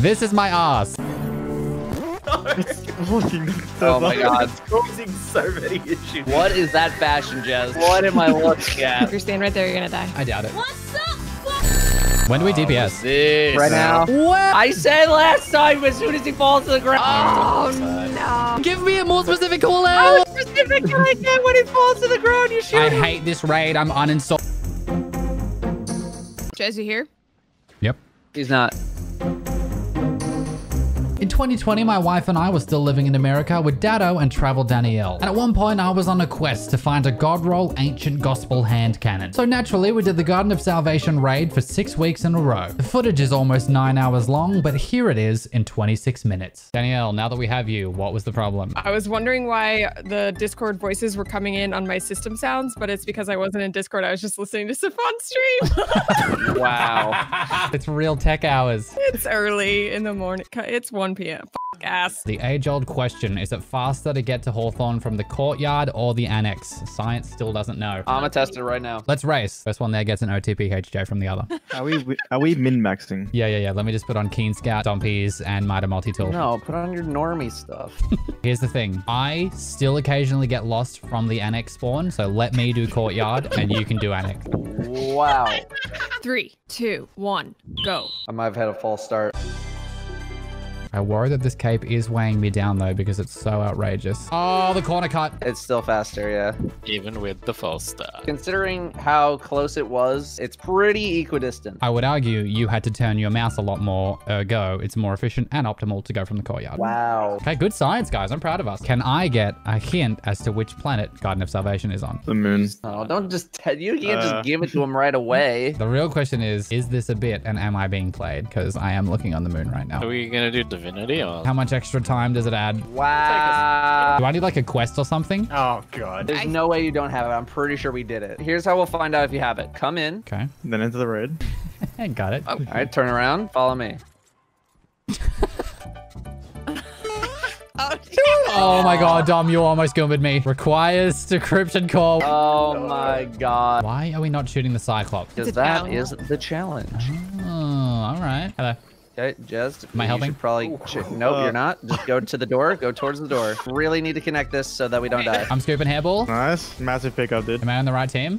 This is my ass. Looking. Oh my god. causing so many issues. What is that fashion, Jez? What am I looking at? If at? you're staying right there, you're gonna die. I doubt it. What's up? What? When do we DPS? This. Right now. What? I said last time as soon as he falls to the ground. Oh no. Give me a more specific call out. specific like that when he falls to the ground, you shoot I him. hate this raid. I'm uninstalled. Jez, you here? Yep. He's not. In 2020, my wife and I were still living in America with Datto and Travel Danielle. And at one point, I was on a quest to find a God roll ancient gospel hand cannon. So naturally, we did the Garden of Salvation raid for six weeks in a row. The footage is almost nine hours long, but here it is in 26 minutes. Danielle, now that we have you, what was the problem? I was wondering why the Discord voices were coming in on my system sounds, but it's because I wasn't in Discord. I was just listening to Safon stream. Wow. it's real tech hours. it's early in the morning. It's 1 p.m. Fuck ass. The age-old question, is it faster to get to Hawthorne from the courtyard or the annex? Science still doesn't know. I'm gonna test it right now. Let's race. First one there gets an OTP HJ from the other. Are we are we min maxing? Yeah, yeah, yeah. Let me just put on Keen Scout, Dompies, and Mida Multi-Tool. No, put on your normie stuff. Here's the thing. I still occasionally get lost from the annex spawn, so let me do courtyard and you can do annex. wow. Three, two, one, go. I might have had a false start. I worry that this cape is weighing me down though because it's so outrageous. Oh, the corner cut. It's still faster, yeah. Even with the false start. Considering how close it was, it's pretty equidistant. I would argue you had to turn your mouse a lot more, ergo, it's more efficient and optimal to go from the courtyard. Wow. Okay, good science, guys. I'm proud of us. Can I get a hint as to which planet Garden of Salvation is on? The moon. Oh, don't just tell you can't Uh. just give it to him right away. The real question is, is this a bit and am I being played? Because I am looking on the moon right now. Are we gonna do divinity or? How much extra time does it add? Wow. Do I need like a quest or something? Oh god. There's no way you don't have it. I'm pretty sure we did it. Here's how we'll find out if you have it. Come in. Okay, Then into the raid. got it. All right, turn around. Follow me. Oh my god, Dom, you almost gumbered me. Requires decryption call. Oh my god. Why are we not shooting the Cyclops? Because a that challenge. is the challenge. Oh, all right. Hello. Okay, just. Am I you helping? should Probably. Should, nope, Uh. you're not. Just go to the door. Go towards the door. Really need to connect this so that we don't die. I'm scooping hairball. Nice. Massive pickup, dude. Am I on the right team?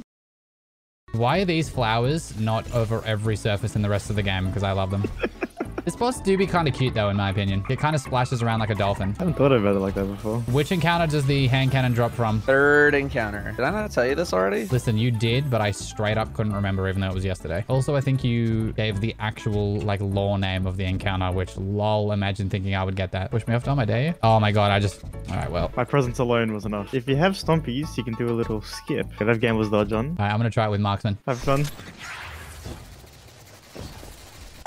Why are these flowers not over every surface in the rest of the game? Because I love them. this boss do be kind of cute though, in my opinion. It kind of splashes around like a dolphin. I haven't thought about it like that before. Which encounter does the hand cannon drop from? Third encounter. Did I not tell you this already? Listen, you did, but I straight up couldn't remember even though it was yesterday. Also, I think you gave the actual like lore name of the encounter, which lol, imagine thinking I would get that. Push me off, Dom, I dare you. Oh my god, I just, all right, well. My presence alone was enough. If you have stompies, you can do a little skip. Okay, that game was dodge on. All right, I'm gonna try it with marksman. Have fun.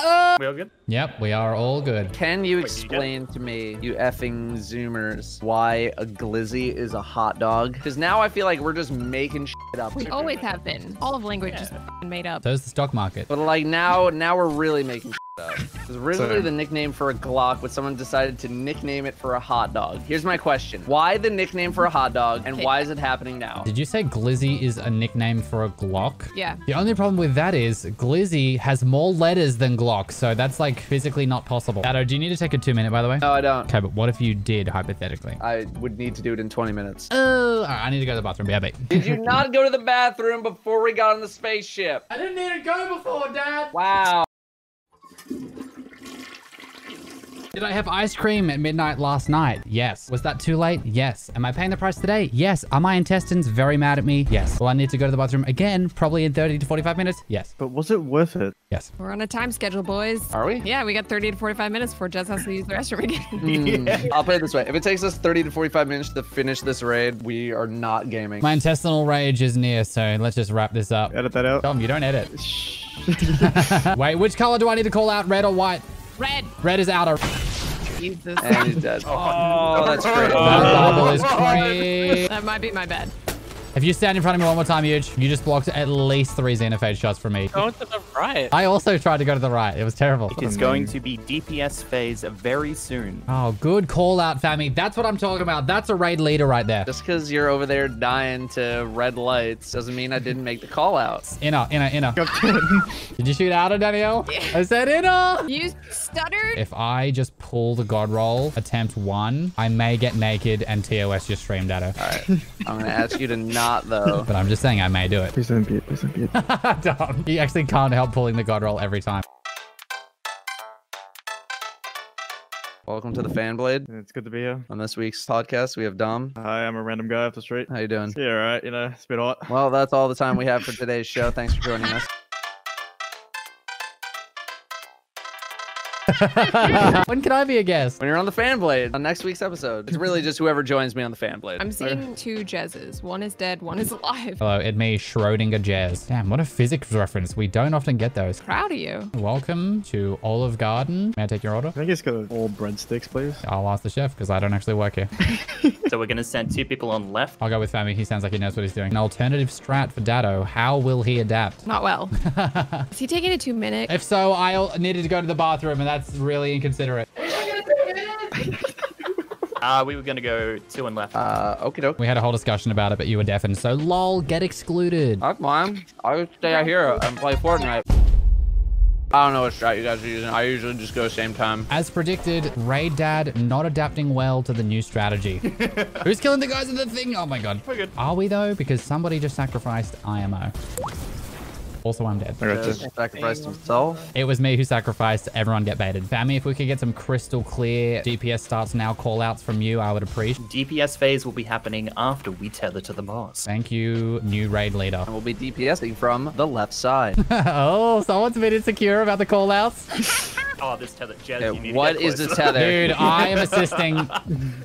Uh, we all good? Yep, we are all good. Can you did you explain to me, you effing zoomers, why a glizzy is a hot dog? Because now I feel like we're just making shit up. We always have been. All of language is made up. So is the stock market. But like now, now we're really making shit up. Because originally So- the nickname for a Glock, but someone decided to nickname it for a hot dog. Here's my question: Why the nickname for a hot dog, and why is it happening now? Did you say Glizzy is a nickname for a Glock? Yeah. The only problem with that is Glizzy has more letters than Glock, so that's like physically not possible. Datto, do you need to take a two minute, by the way? No, I don't. Okay, but what if you did, hypothetically? I would need to do it in 20 minutes. Oh, all right, I need to go to the bathroom. Yeah, mate. Did you not go to the bathroom before we got on the spaceship? I didn't need to go before, Dad. Wow. Thank you. Did I have ice cream at midnight last night? Yes. Was that too late? Yes. Am I paying the price today? Yes. Are my intestines very mad at me? Yes. Will I need to go to the bathroom again, probably in 30 to 45 minutes? Yes. But was it worth it? Yes. We're on a time schedule, boys. Are we? Yeah, we got 30 to 45 minutes before Jez has to use the restroom again. Hmm. I'll put it this way: if it takes us 30 to 45 minutes to finish this raid, we are not gaming. My intestinal rage is near, so let's just wrap this up. Edit that out. Tom, you don't edit. Wait, which color do I need to call out? Red or white? Red. Red is outer. Jesus. and he's dead. Oh, that's oh. great. That bubble is cream. That might be my bad. If you stand in front of me one more time, huge, you just blocked at least three Xenophage shots from me. Go to the right. I also tried to go to the right. It was terrible. It is going to be DPS phase very soon. Oh, good call out, Phammy. That's what I'm talking about. That's a raid leader right there. Just because you're over there dying to red lights doesn't mean I didn't make the call out. Inner, inner, inner. Did you shoot outer, Danielle? I said inner. You stuttered. If I just pull the god roll, attempt one, I may get naked and TOS your stream data. All right. I'm going to ask you to not, though. But I'm just saying I may do it. Please don't be it. Please don't be it. Dumb. You actually can't help pulling the god roll every time. Welcome to the Fan Blade. It's good to be here. On this week's podcast, we have Dom. Hi, I'm a random guy off the street. How you doing? Yeah, right. You know, it's been hot. Well, that's all the time we have for today's show. Thanks for joining us. when can I be a guest? When you're on the Fan Blade on next week's episode, it's really just whoever joins me on the Fan Blade. I'm seeing two Jezzes. One is dead, one is alive. Hello, it me, Schrodinger Jazz. Damn, what a physics reference. We don't often get those. Proud of you. Welcome to Olive Garden. May I take your order? Can I just get all breadsticks, please? I'll ask the chef because I don't actually work here. So we're going to send two people on left. I'll go with Phammy. He sounds like he knows what he's doing. An alternative strat for Datto. How will he adapt? Not well. is he taking a two minute? If so, I needed to go to the bathroom, and that's really inconsiderate. Uh, we were going to go two and left. Uh, okie doke. We had a whole discussion about it, but you were deafened. So, lol, get excluded. That's fine. I'll stay out here and play Fortnite. I don't know what strat you guys are using. I usually just go same time. As predicted, Raid Dad not adapting well to the new strategy. Who's killing the guys in the thing? Oh my god. We're good. Are we though? Because somebody just sacrificed IMO. Also, I'm dead. I got you. Just sacrificed himself. It was me who sacrificed. Everyone get baited. Phammy, if we could get some crystal clear DPS starts now call outs from you, I would appreciate. DPS phase will be happening after we tether to the boss. Thank you, new raid leader. And we'll be DPSing from the left side. oh, someone's been insecure about the call outs. Oh, this tether. Jez, Okay, you need to get is the tether? Dude, I am assisting.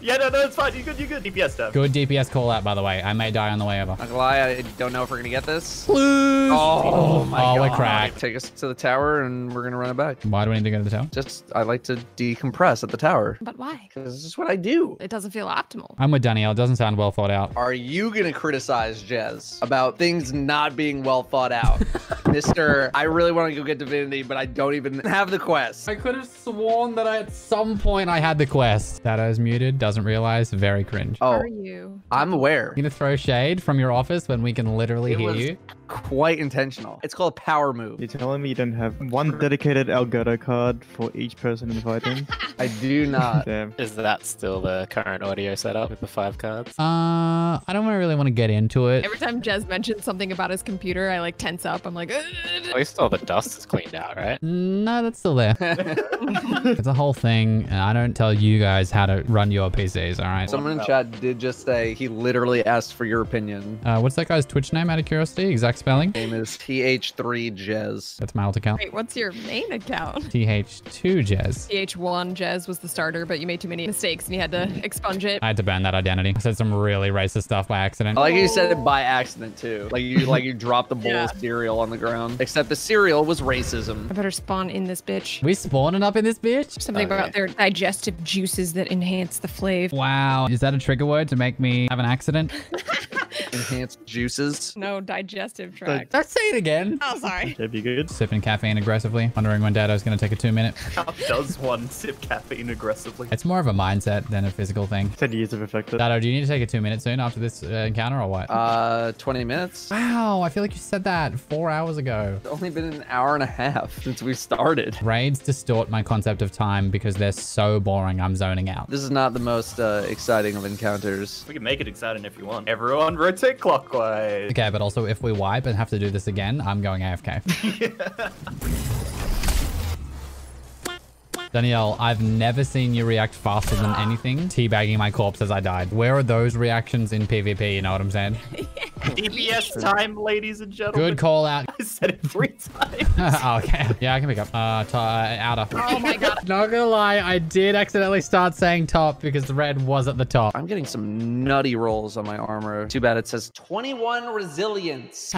yeah, no, no, it's fine. You good, you good. DPS stuff. Good DPS call out, by the way. I may die on the way over. Not gonna lie, I don't know if we're gonna get this. Please. Oh Oh my oh, god. we're cracked. Take us to the tower and we're gonna run it back. Why do we need to go to the tower? Just, I like to decompress at the tower. But why? Because it's just what I do. It doesn't feel optimal. I'm with Danielle. It doesn't sound well thought out. Are you gonna criticize Jez about things not being well thought out? Mister, I really want to go get Divinity, but I don't even have the quest. I could have sworn that I, at some point I had the quest. Datto's muted, doesn't realize, very cringe. Oh, Are you? I'm aware. You gonna throw shade from your office when we can literally It hear was you? Quite intentional. It's called a power move. You're telling me you don't have one dedicated Elgato card for each person inviting? I do not. Damn. Is that still the current audio setup with the five cards? Uh, I don't really want to get into it. Every time Jez mentions something about his computer, I like tense up. I'm like, At least all the dust is cleaned out, right? No, that's still there. it's a whole thing, and I don't tell you guys how to run your PCs, all right? Someone in chat did just say he literally asked for your opinion. Uh, what's that guy's Twitch name out of curiosity? Exact spelling? Name is TH3 Jez. That's my alt account. wait, what's your main account? TH2 Jez. TH1 Jez was the starter, but you made too many mistakes and you had to expunge it. I had to ban that identity. I said some really racist stuff by accident. I like you said it oh. by accident too. Like you like you dropped the bowl Yeah. of cereal on the ground. Except the cereal was racism. I better spawn in this bitch. We spawning up in this bitch? Something Okay. about their digestive juices that enhance the flavor. Wow. Is that a trigger word to make me have an accident? Enhanced juices. No digestive tract. Let's say it again. Oh, sorry. That'd be good. Sipping caffeine aggressively, wondering when Datto's going to take a two minute. How does one sip caffeine aggressively? It's more of a mindset than a physical thing. 10 years of affected. Datto, do you need to take a two minute soon after this uh, encounter or what? Uh, 20 minutes. wow, I feel like you said that four hours ago. It's only been an hour and a half since we started. Raids distort my concept of time because they're so boring, I'm zoning out. This is not the most uh, exciting of encounters. We can make it exciting if you want. Everyone rotate clockwise. Okay, but also if we wipe and have to do this again, I'm going AFK. Danielle, I've never seen you react faster than anything, teabagging my corpse as I died. Where are those reactions in PvP? You know what I'm saying? DPS time, ladies and gentlemen. Good call out. I said it three times. oh, okay. Yeah, I can pick up. Uh, t- uh outer. Oh my god. Not gonna lie, I did accidentally start saying top because the red was at the top. I'm getting some nutty rolls on my armor. Too bad it says 21 resilience.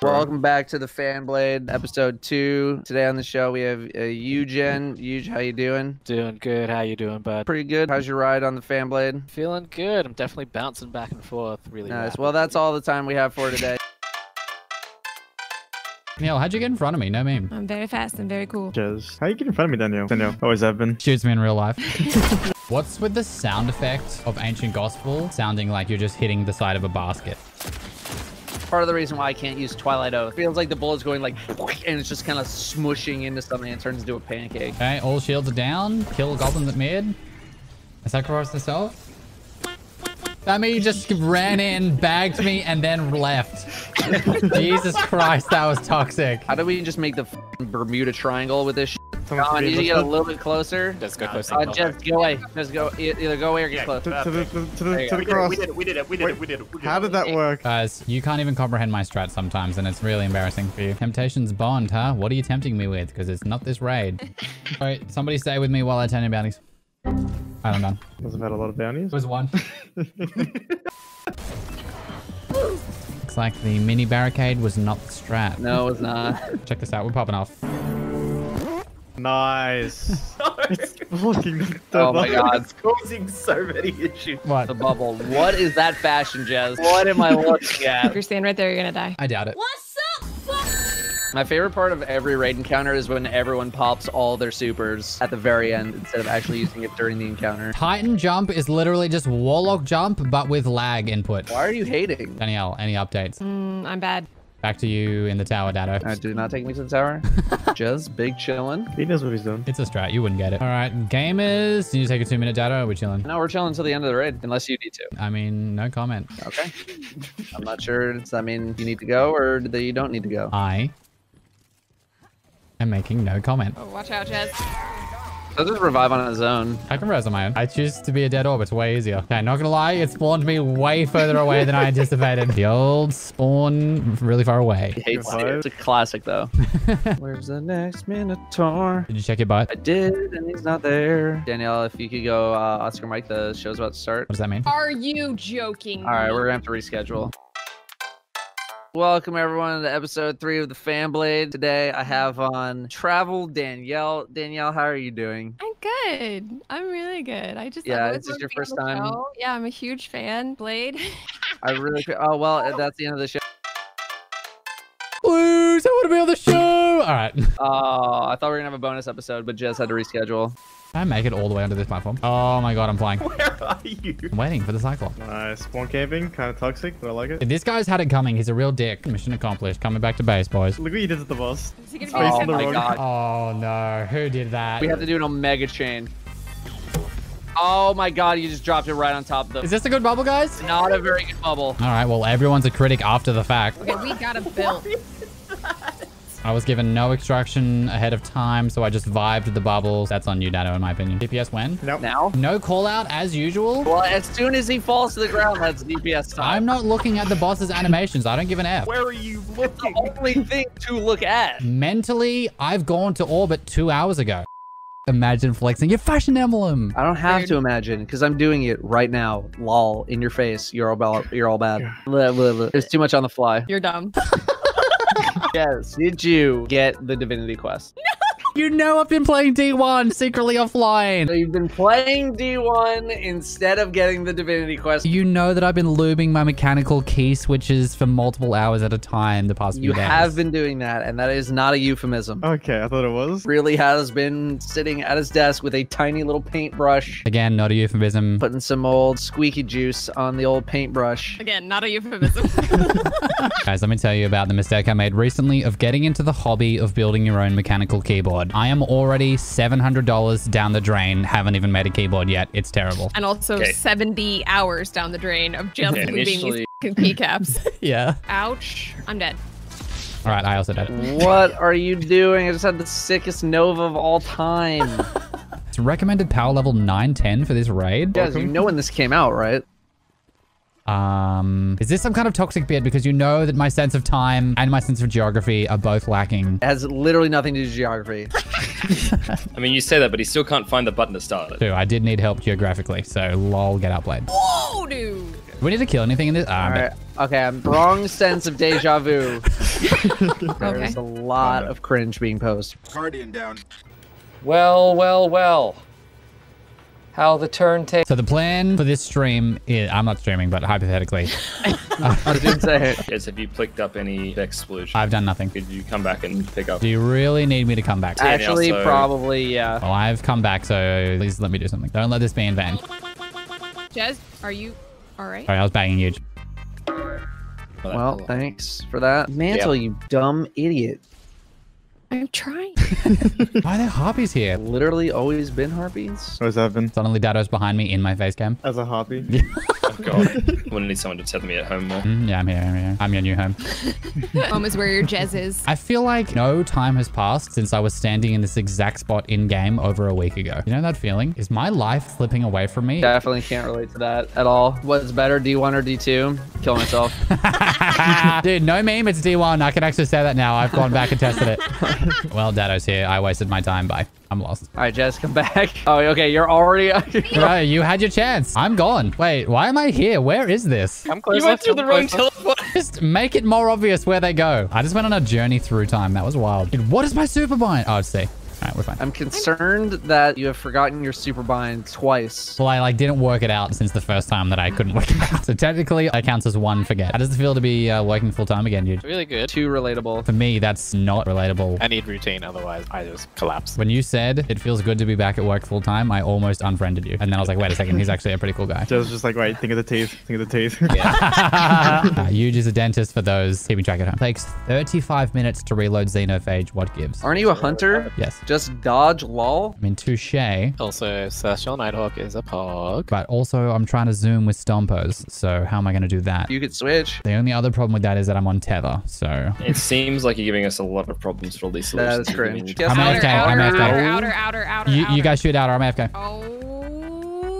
Welcome back to the Fan Blade episode two. Today on the show we have uh, Eugen. Eugen, how you doing? Doing good. How you doing, bud? Pretty good. How's your ride on the Fan Blade? Feeling good. I'm definitely bouncing back and forth really Nice. rapid. Well, that's all the time we have for today. Neil, how'd you get in front of me? No meme. I'm very fast and very cool. Jez. How you get in front of me, Daniel? Daniel. Always have been. Shoots me in real life. What's with the sound effect of Ancient Gospel sounding like you're just hitting the side of a basket? Part of the reason why I can't use Twilight Oath feels like the bullet's going like, and it's just kind of smushing into something and turns into a pancake. Okay, all shields are down. Kill goblins at mid. I sacrifice myself. That mean you just ran in, bagged me, and then left. Jesus Christ, that was toxic. How do we just make the Bermuda Triangle with this? Shit? Someone Come on, you need to get a little bit closer. Just go close. Uh, just go away. Just go. Either go away or get close. To, to the, to, the- to the, There you to go. the cross. We did it, we did it, we did it, we did it. We did How did that work? Guys, you can't even comprehend my strat sometimes, and it's really embarrassing for you. Temptation's Bond, huh? What are you tempting me with? Because it's not this raid. Alright, somebody stay with me while I turn in bounties. I don't know. Must have had a lot of bounties. It was one. Looks like the mini barricade was not the strat. No, it was not. Check this out, we're popping off. Nice. it's blocking the Oh my bubble. god. It's causing so many issues. What? The bubble. What is that fashion, Jez? What am I looking If you're standing right there, you're gonna die. I doubt it. What's up? My favorite part of every raid encounter is when everyone pops all their supers at the very end instead of actually using it during the encounter. Titan jump is literally just Warlock jump, but with lag input. Why are you hating? Danielle, any updates? Mm, I'm bad. Back to you in the tower, Datto. Uh, do not take me to the tower. Jez, big chillin'. He knows what he's doing. It's a strat, you wouldn't get it. All right, gamers, did you take a two minute Datto or we chilling? No, we're chilling until the end of the raid, unless you need to. I mean, no comment. Okay. I'm not sure. Does that mean you need to go or that you don't need to go? I am making no comment. Oh, watch out, Jez. So just revive on his own. I can res on my own. I choose to be a dead orb. It's way easier. Okay, not gonna lie, it spawned me way further away than I anticipated. The old spawn really far away. He hates it. It's a classic though. Where's the next Minotaur? Did you check your butt? I did, and he's not there. Danielle, if you could go, uh, Oscar Mike, the show's about to start. What does that mean? Are you joking? All right, we're gonna have to reschedule. Welcome everyone to episode three of the Fan Blade. Today I mm-hmm. have on Travel Danielle. Danielle, how are you doing? I'm good. I'm really good. I just Yeah, I've is this always your wanted to be first on the time? show. Yeah, I'm a huge fan. Blade. I really. Oh well, that's the end of the show. Blues, I want to be on the show. All right. Oh, I thought we were gonna have a bonus episode, but Jez had to reschedule. Can I make it all the way onto this platform. Oh my god, I'm flying. Where are you? I'm waiting for the Cyclops. Nice. Spawn camping. Kind of toxic, but I like it. This guy's had it coming. He's a real dick. Mission accomplished. Coming back to base, boys. Look what you did to the boss. Is he gonna be Oh my road. god, Oh no, who did that? we have to do an Omega chain. Oh my god, you just dropped it right on top of Is this a good bubble, guys? Not a very good bubble. All right, well, everyone's a critic after the fact. Okay, we gotta build. I was given no extraction ahead of time, so I just vibed the bubbles. That's on you, Datto, in my opinion. DPS when? Nope. Now? No call out as usual. Well, as soon as he falls to the ground, that's DPS time. I'm not looking at the boss's animations. I don't give an F. Where are you looking? The only thing to look at. Mentally, I've gone to orbit two hours ago. Imagine flexing your fashion emblem. I don't have Weird. to imagine because I'm doing it right now. Lol, in your face. You're all bad. You're all bad. There's too much on the fly. You're dumb. yes. Did you get the divinity quest? You know I've been playing D1 secretly offline. So you've been playing D1 instead of getting the divinity quest. You know that I've been lubing my mechanical key switches for multiple hours at a time the past few days. You have been doing that, and that is not a euphemism. Okay, I thought it was. Really has been sitting at his desk with a tiny little paintbrush, Again, not a euphemism. putting some old squeaky juice on the old paintbrush. Again, not a euphemism. Guys, let me tell you about the mistake I made recently of getting into the hobby of building your own mechanical keyboard. I am already $700 down the drain, haven't even made a keyboard yet. It's terrible. and also Okay. 70 hours down the drain of just Yeah, leaving initially- these fucking keycaps. Yeah. Ouch. I'm dead. All right, I also did. What are you doing? I just had the sickest Nova of all time. It's recommended power level 910 for this raid. Guys, you know when this came out, right? Um, is this some kind of toxic bit? Because you know that my sense of time and my sense of geography are both lacking. It has literally nothing to do with geography. I mean, you say that, but he still can't find the button to start it. Too, I did need help geographically, so lol, get outplayed. Do Oh, dude. we need to kill anything in this? Ah, All but- right. Okay, I'm wrong sense of deja vu. Okay. There's a lot of cringe being posed. Guardian down. Well, well, well. How the turn takes. So the plan for this stream is, I'm not streaming, but hypothetically, I uh, was gonna say, Is have you picked up any explosion? I've done nothing. Could you come back and pick up? Do you really need me to come back? Yeah, actually, so- probably, yeah. Well, I've come back, so please let me do something. Don't let this be in vain. Jez, are you all right? Sorry, I was banging huge. Well, thanks for that. Mantle, you dumb idiot. I'm trying. Why are there harpies here? Literally always been harpies. What's happened? Suddenly Datto's behind me in my face cam. As a hobby. Oh god. Wouldn't need someone to tell me at home more. Mm, yeah, I'm here, I'm here. I'm your new home. Home is where your Jez is. I feel like no time has passed since I was standing in this exact spot in game over a week ago. You know that feeling? Is my life slipping away from me? Definitely can't relate to that at all. What's better, D1 or D2? Kill myself. Dude, no meme, it's D1. I can actually say that now. I've gone back and tested it. well, Datto's here. I wasted my time. Bye. I'm lost. All right, Jez, come back. Oh, okay, you're already. Bro, you had your chance. I'm gone. Wait, why am I here? Where is this? Come close. You went through the wrong teleport. Just make it more obvious where they go. I just went on a journey through time. That was wild. Dude, what is my super bind? Oh, it's C. All right, we're fine. I'm concerned that you have forgotten your super bind twice. Well, I like didn't work it out since the first time that I couldn't work it out. So technically, that counts as one forget. How does it feel to be uh, working full time again, dude? Really good. Too relatable. For me, that's not relatable. I need routine, otherwise I just collapse. When you said it feels good to be back at work full time, I almost unfriended you. And then I was like, wait a second, he's actually a pretty cool guy. Just, just like, right, think of the teeth. Think of the teeth. uh, Huge is a dentist for those keeping track at home. Takes 35 minutes to reload Xenophage. What gives? Aren't you a hunter? Yes. Just dodge lol? I mean, touche. Also, Celestial Nighthawk is a pog. But also, I'm trying to zoom with Stompos. So how am I going to do that? You could switch. The only other problem with that is that I'm on tether. So It seems like you're giving us a lot of problems for all these That solutions. is cringe. I'm what? AFK, I'm outer, AFK. outer, outer, outer, outer, you, you guys shoot out or I'm AFK. Oh.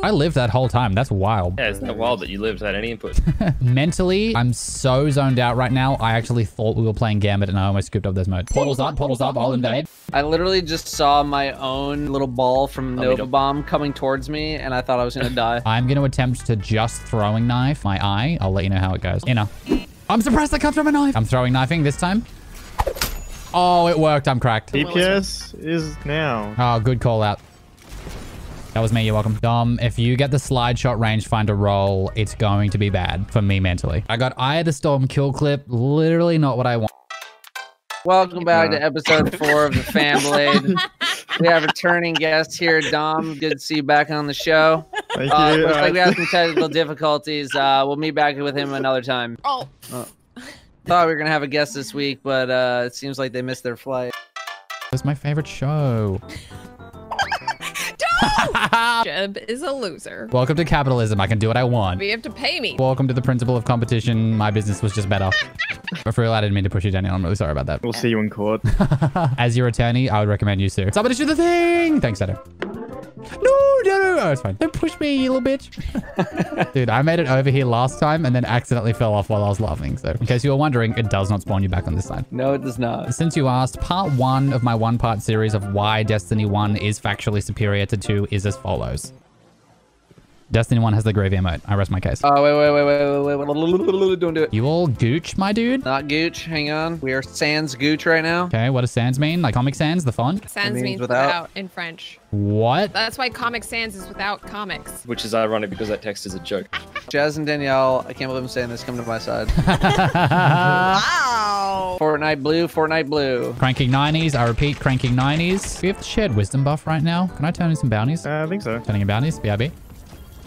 I lived that whole time. That's wild. Yeah, it's not wild that you lived without any input. Mentally, I'm so zoned out right now. I actually thought we were playing Gambit and I almost scooped up this mode. Portals up, portals up, all invade. I literally just saw my own little ball from we Nova Bomb coming towards me, and I thought I was gonna die. I'm going to attempt to just throwing knife my eye. I'll let you know how it goes. Inner. I'm surprised I can't throw my knife. I'm throwing knifing this time. Oh, it worked. I'm cracked. DPS is now. Oh, good call out. That was me. You're welcome. Dom, if you get the slide shot rangefinder roll, it's going to be bad for me mentally. I got Eye of the Storm kill clip. Literally not what I want. Welcome back to episode four of the Fan Blade. we have a returning guest here, Dom. Good to see you back on the show. Thank Uh, you. looks like we Uh, have some technical difficulties. Uh, we'll meet back with him another time. Oh. Thought we were gonna have a guest this week, but uh, it seems like they missed their flight. This is my favorite show. Jeb is a loser. Welcome to capitalism. I can do what I want. But you have to pay me. Welcome to the principle of competition. My business was just better. but for real, I didn't mean to push you, Daniel. I'm really sorry about that. we'll see you in court. As your attorney, I would recommend you sue. Somebody shoot the thing! Thanks, Datto. No, no, no. Oh, it's fine. Don't push me, you little bitch. Dude, I made it over here last time and then accidentally fell off while I was laughing. So, in case you were wondering, it does not spawn you back on this side. No, it does not. Since you asked, part one of my one part series of why Destiny 1 is factually superior to 2 is as follows. Destiny 1 has the gravy emote. I rest my case. Oh wait, wait, wait, wait, wait, wait, wait, don't do it. You all gooch, my dude? Not Gooch. Hang on. We are sans Gooch right now. Okay, what does sans mean? Like Comic Sans, the font? Sans means means without. without. in French. What? That's why Comic Sans is without comics. Which is ironic because that text is a joke. Jazz and Danielle, I can't believe I'm saying this. Come to my side. Wow. Fortnite blue, Fortnite blue. Cranking 90s. I repeat, cranking 90s. We have the shared wisdom buff right now. Can I turn in some bounties? Uh, I think so. Turning in bounties, BRB.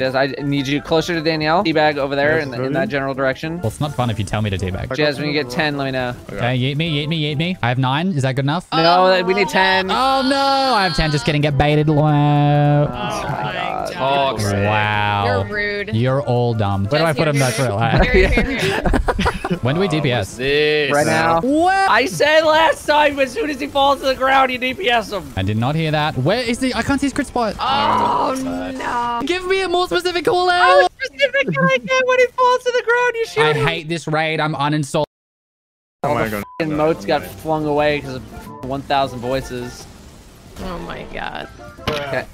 Jazz, I need you closer to Danielle. Teabag over there Yes, in, in that general direction. Well, it's not fun if you tell me to teabag. Jazz, when you get 10, let me know. Okay, yeet me, yeet me, yeet me. I have nine. Is that good enough? No, we need 10. Oh no, I have 10 just kidding. get baited. Wow. Oh my god. Oh, Wow. You're rude. You're all dumb. Where do I put him? here, That's here, real. When do we DPS? This. Right now. What? I said last time, as soon as he falls to the ground, you DPS him. I did not hear that. Where is the? I can't see his crit spot. Oh, oh no. Give me a more specific call out. Specifically like that, when he falls to the ground, you shoot I him. hate this raid. I'm uninstalled. Oh my god. And moats got flung away because of 1,000 voices. Oh my god. Okay.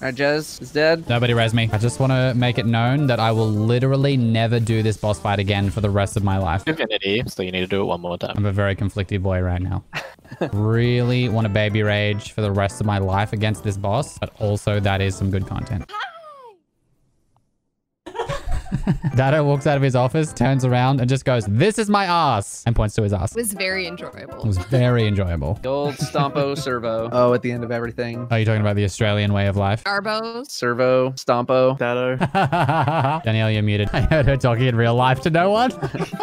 All right, Jez is dead. Nobody res me. I just want to make it known that I will literally never do this boss fight again for the rest of my life. Divinity, so you need to do it one more time. I'm a very conflicted boy right now. really want to baby rage for the rest of my life against this boss, but also that is some good content. Datto walks out of his office, turns around, and just goes, This is my ass, and points to his ass. It was very enjoyable. It was very enjoyable. The old Stompo Servo. Oh, at the end of everything. Are you talking about the Australian way of life? Arbos. Servo, Stompo. Datto. Danielle, you're muted. I heard her talking in real life to no one.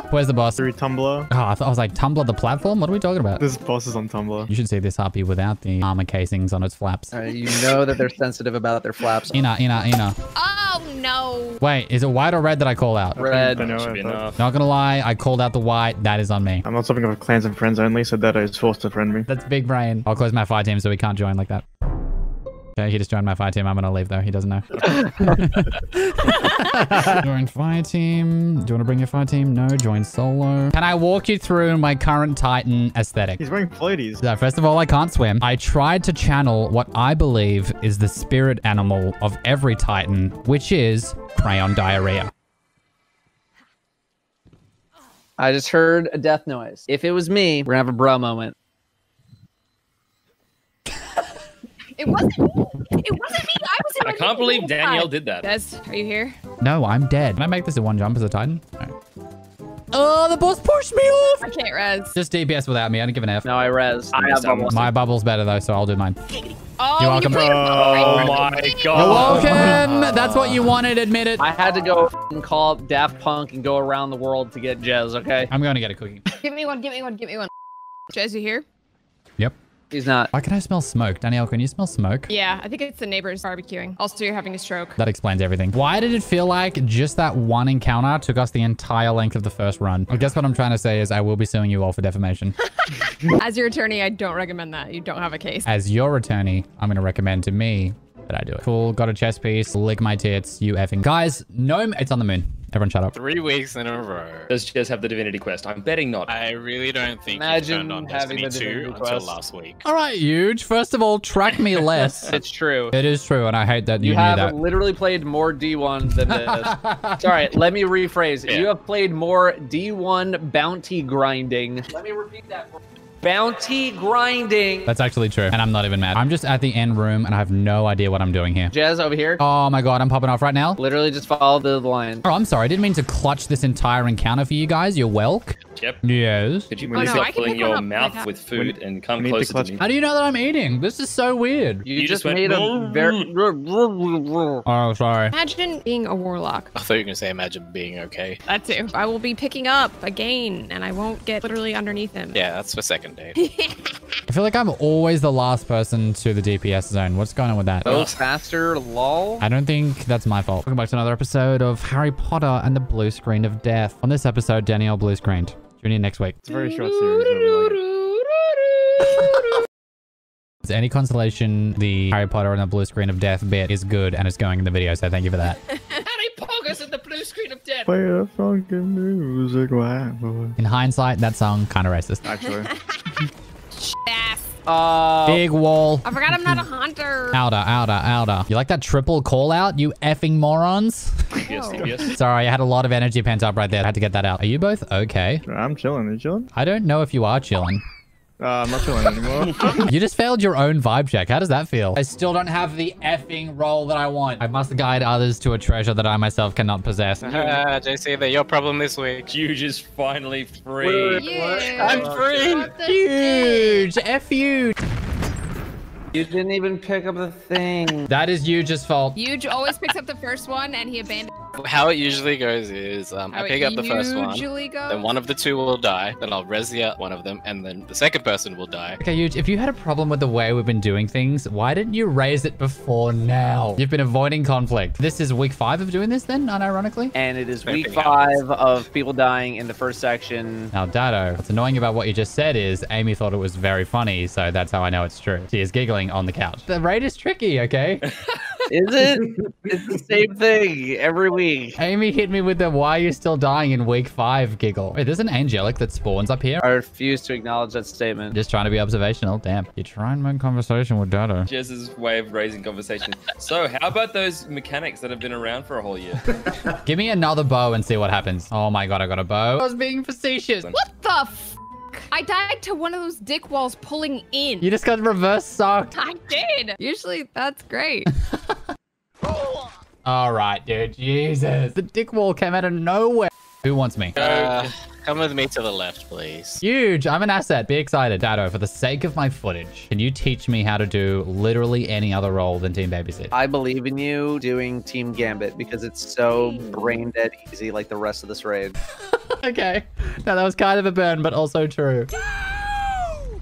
Where's the boss? Oh, Through Tumblr. Oh, I thought I was like, Tumblr, the platform? What are we talking about? This boss is on Tumblr. You should see this harpy without the armor casings on its flaps. All right, you know that they're sensitive about their flaps. Ina, Ina, Ina. Oh no. Wait, is it white or red that I call out? Red. I know Should be thought- enough. Not gonna lie, I called out the white. That is on me. I'm not something of clans and friends only, so Datto is forced to friend me. That's big brain. I'll close my fire team so he can't join like that. Okay, he just joined my fire team. I'm gonna leave though. He doesn't know. join fire team. Do you want to bring your fire team? No. Join solo. Can I walk you through my current Titan aesthetic? He's wearing floaties. So first of all, I can't swim. I tried to channel what I believe is the spirit animal of every Titan, which is crayon diarrhea. I just heard a death noise. If it was me, we're gonna have a bro moment. It wasn't me. It wasn't me. I was in I can't believe Danielle time. did that. Des, are you here? No, I'm dead. Can I make this in one jump as a Titan? Alright. Oh, the boss pushed me off. I can't res. Just DPS without me. I don't give an F. No, I res. I have bubbles. My bubble's better though, so I'll do mine. Oh, You're welcome. You played Oh my You're god. welcome. That's what you wanted. Admit it. I had to go and call up Daft Punk and go around the world to get Jez, okay? I'm going to get a cookie. Give me one. Give me one. Give me one. Jez, you here? Yep. He's not. Why can I smell smoke? Danielle, can you smell smoke? Yeah, I think it's the neighbors barbecuing. Also, you're having a stroke. That explains everything. Why did it feel like just that one encounter took us the entire length of the first run? I guess what I'm trying to say is I will be suing you all for defamation. As your attorney, I don't recommend that. You don't have a case. As your attorney, I'm going to recommend to me that I do it. Cool. Got a chess piece. Lick my tits. You effing. Guys, no, it's on the moon. Everyone shut up. Three weeks in a row. Does Jez have the Divinity Quest? I'm betting not. I really don't think Imagine you turned on having Destiny the 2 Divinity until Quest. last week. All right, huge. First of all, track me less. It's true. it is true, and I hate that you, You knew have that. literally played more D1 than this. Sorry, let me rephrase. Yeah. You have played more D1 bounty grinding. Let me repeat that. For bounty grinding. That's actually true, and I'm not even mad. I'm just at the end room, and I have no idea what I'm doing here. Jez over here. Oh my god, I'm popping off right now. Literally just follow the line. Oh, I'm sorry. I didn't mean to clutch this entire encounter for you guys. You're welk. Yep. Yes. Could you Oh, please no, stop filling your mouth like with food and come we to closer to me? How do you know that I'm eating? This is so weird. You, You just, just went, made a very. Oh, sorry. Imagine being a warlock. I thought you were going to say imagine being okay. That too. I will be picking up again, and I won't get literally underneath him. Yeah, that's for second date. I feel like I'm always the last person to the DPS zone. What's going on with that? Go faster, lol. I don't think that's my fault. Welcome back to another episode of Harry Potter and the Blue Screen of Death. On this episode, Danielle blue screened. Tune in next week. It's a very short series. but we like it. Is any consolation, the Harry Potter and the Blue Screen of Death bit is good and it's going in the video, so thank you for that. Harry Potter's in the blue screen of death. Play the fucking music, white boy. In hindsight, that song kind of racist. Actually, Yes. Uh, Big wall. I forgot I'm not a hunter. Outer, outer, outer. You like that triple call out, you effing morons? Yes, yes. Sorry, I had a lot of energy pent up right there. I had to get that out. Are you both okay? I'm chilling. Are you chilling? I don't know if you are chilling. Uh, I'm not chilling anymore. You just failed your own vibe check. How does that feel? I still don't have the effing role that I want. I must guide others to a treasure that I myself cannot possess. Ah, JC, they're your problem this week. Huge is finally free. Yeah. I'm free. Huge! F you! You didn't even pick up the thing. That is Huge's fault. Huge always picks up the first one, and he abandons. How it usually goes is um, I pick up the first one, Usually goes. then one of the two will die, then I'll res the one of them, and then the second person will die. Okay, Huge, if you had a problem with the way we've been doing things, why didn't you raise it before now? You've been avoiding conflict. This is week five of doing this then, unironically? And it is week five of people dying in the first section. Now, Datto, what's annoying about what you just said is Amy thought it was very funny, so that's how I know it's true. She is giggling on the couch. The raid is tricky, okay? Is it? It's the same thing every week. Amy hit me with the why are you still dying in week five giggle. Wait, there's an angelic that spawns up here. I refuse to acknowledge that statement. Just trying to be observational. Damn. You're trying to make conversation with Datto. Jez's way of raising conversation. So, how about those mechanics that have been around for a whole year? Give me another bow and see what happens. Oh my god, I got a bow. I was being facetious. What the f? I died to one of those dick walls pulling in. You just got reverse sucked. I did. Usually that's great. All right, dude. Jesus. The dick wall came out of nowhere. Who wants me? Uh, come with me to the left, please. Huge. I'm an asset. Be excited. Datto, for the sake of my footage, can you teach me how to do literally any other role than Team Babysit? I believe in you doing Team Gambit because it's so brain dead easy like the rest of this raid. okay. Now, that was kind of a burn, but also true.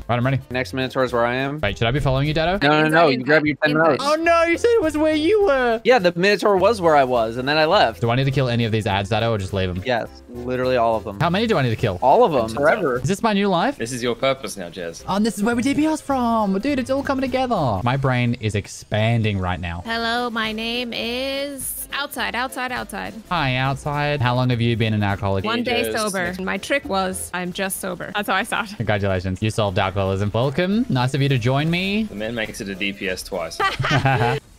Right, I'm ready. Next Minotaur is where I am. Wait, should I be following you, Datto? No, no, no. You grab your 10 minutes. Oh, no. You said it was where you were. Yeah, the Minotaur was where I was, and then I left. Do I need to kill any of these ads, Datto, or just leave them? Yes, literally all of them. How many do I need to kill? All of them, forever. Is this my new life? this is your purpose now, Jez. Oh, and this is where we DPS from. Dude, it's all coming together. My brain is expanding right now. Hello, my name is Outside, Outside, Outside. Hi, outside. How long have you been an alcoholic? One day sober. My trick was I'm just sober. That's how I stopped. Congratulations. You solved alcoholism. Welcome. Nice of you to join me. The man makes it a DPS twice.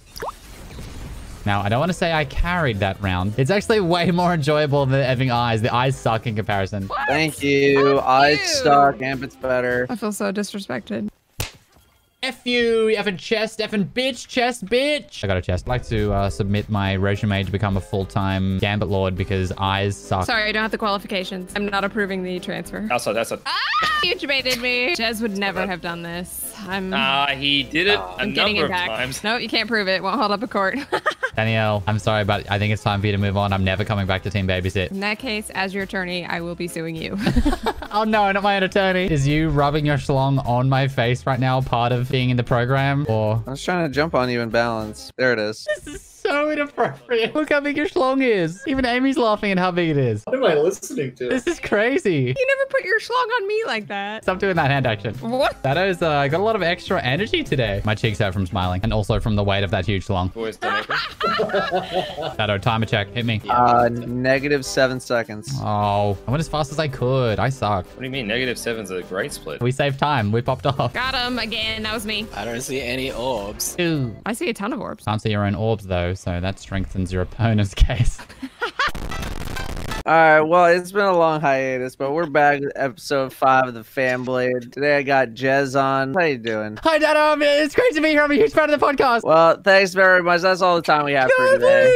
Now, I don't want to say I carried that round. It's actually way more enjoyable than having eyes. The eyes suck in comparison. Thank you. I you. suck. Gambit's better. I feel so disrespected. F you, you effing chest, effing bitch, chest, bitch. I got a chest. I'd like to uh, submit my resume to become a full-time Gambit Lord because eyes suck. Sorry, I don't have the qualifications. I'm not approving the transfer. outside, outside. Ah, you debated me. Jez would never have done this. I'm, Ah, he did it a I'm getting number it of back. times. No, you can't prove it. Won't hold up a court. Danielle, I'm sorry, but I think it's time for you to move on. I'm never coming back to Team Babysit. In that case, as your attorney, I will be suing you. Oh no, not my own attorney. Is you rubbing your schlong on my face right now part of being in the program? Or I was trying to jump on you in balance. There it is. This is so inappropriate. Look how big your schlong is. Even Amy's laughing at how big it is. What am I listening to? This is crazy. you never put your schlong on me like that. Stop doing that hand action. What? That is, uh, got a lot of extra energy today. My cheeks hurt from smiling and also from the weight of that huge schlong. Always done. Shadow, timer check. Hit me. Uh, negative seven seconds. Oh, I went as fast as I could. I suck. What do you mean? Negative seven's a great split. We saved time. We popped off. Got him again. That was me. I don't see any orbs. Ooh. I see a ton of orbs. Can't see your own orbs though, so that strengthens your opponent's case. All right, well, it's been a long hiatus, but we're back with episode five of the Fan Blade. Today I got Jez on. How you doing? Hi, Dad. Um, it's great to be here. I'm a huge fan of the podcast. Well, thanks very much. That's all the time we have for today.